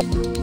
you